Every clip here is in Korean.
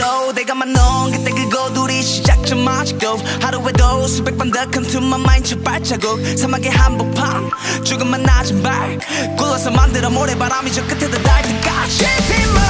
along 그때 그거 둘이 시작점 아직도 하루에도 수백 번 더 come to my mind 저 발자국. 사막의 한복판 죽음만 낮은 발. 굴러서 만들어 모래바람이 저 끝에 닿을 때까지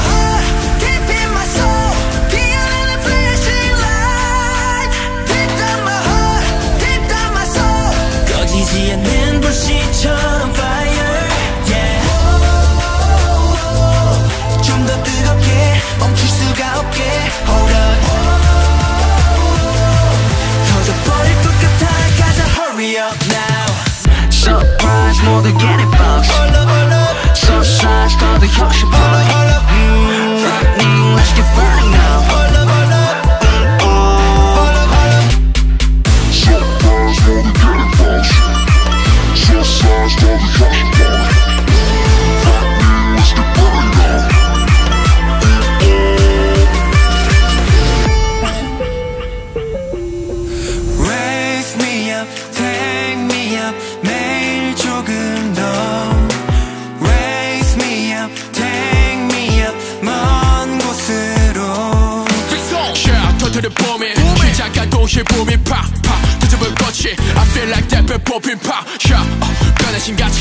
이 시작한 동시에 봄이 팍팍. 뒤집을 꽃이 I feel like that 별 뽑힌 팍 Yeah, 어, 변하신 가치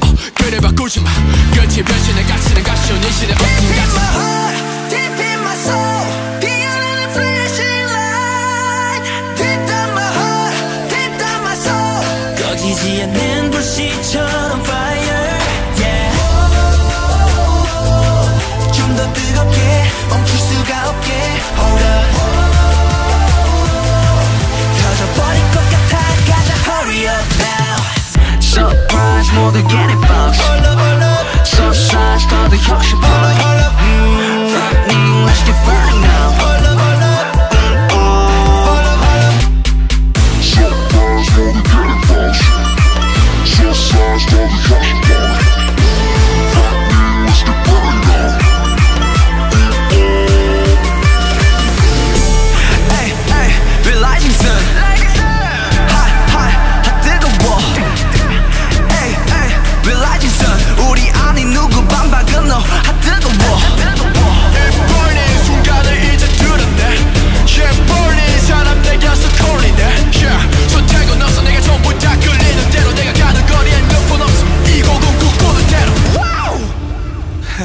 어, 그래 바꾸지 마. 끝이 변신의 가치는 가시온 이 시대 짙은 불씨처럼 fire yeah. 좀더 뜨겁게 get it bounce So size 더더 혁신 All up let's go